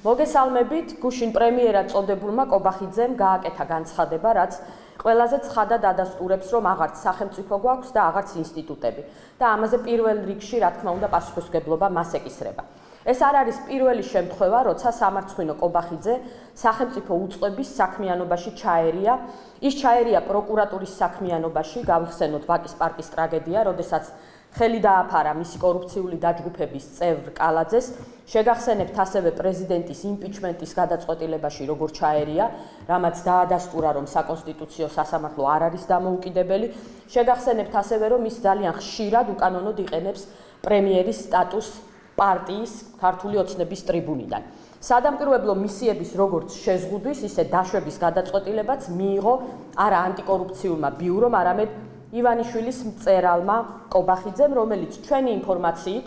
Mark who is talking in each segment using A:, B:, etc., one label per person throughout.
A: მოგესალმებით, გუშინ პრემიერად წოდებულმა კობახიძემ გააკეთა განცხადება, რაც ყველაზე ცხადა დადასტურებს, რომ აღარც სახელმწიფო გვაქვს და აღარც ინსტიტუტები. და ამაზე პირველ რიგში, რა თქმა უნდა, პასუხისგებლობა მას ეკისრება. ეს არ არის პირველი შემთხვევა, როცა სამარცხვინო კობახიძე სახელმწიფო უწყების საქმიანობაში ჩაერია. ის ჩაერია პროკურატურის საქმიანობაში, გავიხსენოთ ვაკის პარკის ტრაგედია, როდესაც ხელი დააფარა მისი კორუფციული დაჯგუფების წევრ კალაძეს. შეგახსენებთ ასევე პრეზიდენტის იმპიჩმენტის გადაწყვეტილებაში როგორ ჩაერია, რამაც დაადასტურა, რომ საკონსტიტუციო სასამართლო არ არის დამოუკიდებელი. შეგახსენებთ ასევე, რომ ის ძალიან ხშირად უკანონოდ იყენებს პრემიერის სტატუსს პარტიის ქართული ოცნების ტრიბუნიდან. სადამკვირვებლო მისიების როგორც შეზღუდვის, ისე დაშვების გადაწყვეტილებაც მიიღო არა ანტიკორუფციულმა ბიურომ, არამედ ივანიშვილის მწერალმა კობახიძემ, რომელიც ჩვენი ინფორმაციით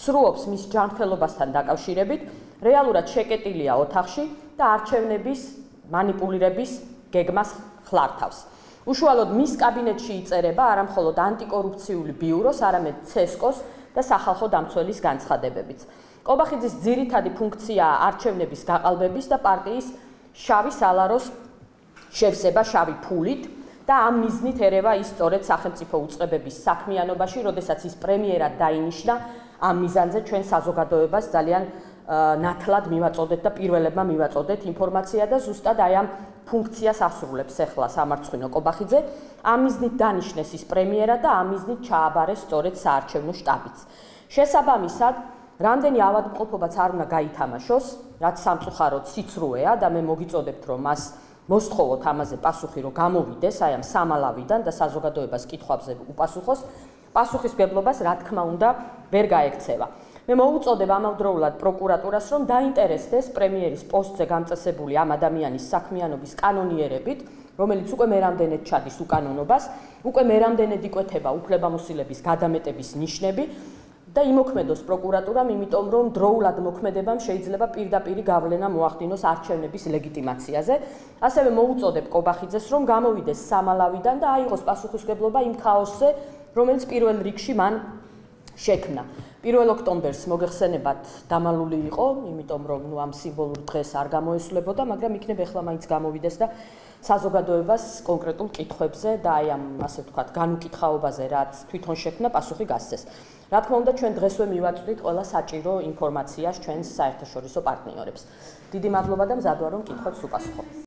A: ცრუობს მის ჯანმრთელობასთან დაკავშირებით, რეალურად შეკეტილია ოთახში და არჩევნების манипулირების გეგმას ხლართავს. უშუალოდ მის კაბინეტში იწერება არამხოლოდ ანტიკორუფციული ბიუროს, არამედ ცესკოს და სახალხო დამცველის განცხადებებიც. კობახიძის ძირითადი ფუნქციაა არჩევნების გაყალბების და პარტიის შავი სალაროს შევსება შავი ფულით. და ამ მიზნით ერევა ის სწორედ სახელმწიფო უწყებების საქმიანობაში, როდესაც ის პრემიერად დაინიშნა ამ მიზანზე ჩვენ საზოგადოებას ძალიან ნათლად მივაწოდეთ და პირველებმა მივაწოდეთ ინფორმაცია და ზუსტად აი ამ ფუნქციას ასრულებს ახლა სამარცხინო კობახიძე. ამ მიზნით დანიშნეს ის პრემიერა და ამ მიზნით ჩააბარეს სწორედ საარჩევნო შტაბიც. შესაბამისად, რამდენი ავადმყოფობაც არ უნდა გაითამაშოს, რაც სამწუხაროდ სიცრუეა და მე მოგიწოდებთ რომ მას მოსთხოვოთ ამაზე პასუხი, რომ გამოვიდეს აი ამ სამალავიდან და საზოგადოებას კითხვებზე უპასუხოს, პასუხისგებლობას რა თქმა უნდა ვერ გაექცევა. მე მოუწოდებ ამავდროულად პროკურატურას, რომ დაინტერესდეს პრემიერის პოსტზე გამწესებული ამ ადამიანის საქმიანობის კანონიერებით, რომელიც უკვე მერამდენედ ჩადის უკანონობას, უკვე მერამდენედ იკვეთება უფლებამოსილების გადამეტების ნიშნები. და იმოქმედოს პროკურატურამ, იმიტომ რომ დროულად მოქმედებამ შეიძლება პირდაპირ გავლენა მოახდინოს არჩევნების ლეგიტიმაციაზე. ასევე მოუწოდებ კობახიძეს, რომ გამოვიდეს სამალავიდან და აიღოს პასუხისგებლობა იმ ქაოსზე, რომელიც პირველ რიგში მან შექმნა. 1 ოქტომბერს მოგეხსენებათ დამალული იყო, იმიტომ რომ ნუ ამ სიმბოლურ დღეს არ გამოესვლებოდა, მაგრამ იქნებ ახლა მაინც გამოვიდეს და საზოგადოებას კონკრეტულ კითხვებზე და აი ამ ასე ვთქვათ, განუკითხაობაზე, რაც თვითონ შექმნა, პასუხი გასცეს. რა თქმა უნდა, ჩვენ დღესვე მივაწვდით ყველა საჭირო ინფორმაციას ჩვენს საერთაშორისო პარტნიორებს. დიდი მადლობა და მზად ვარ რომ კითხვებს უპასუხობ.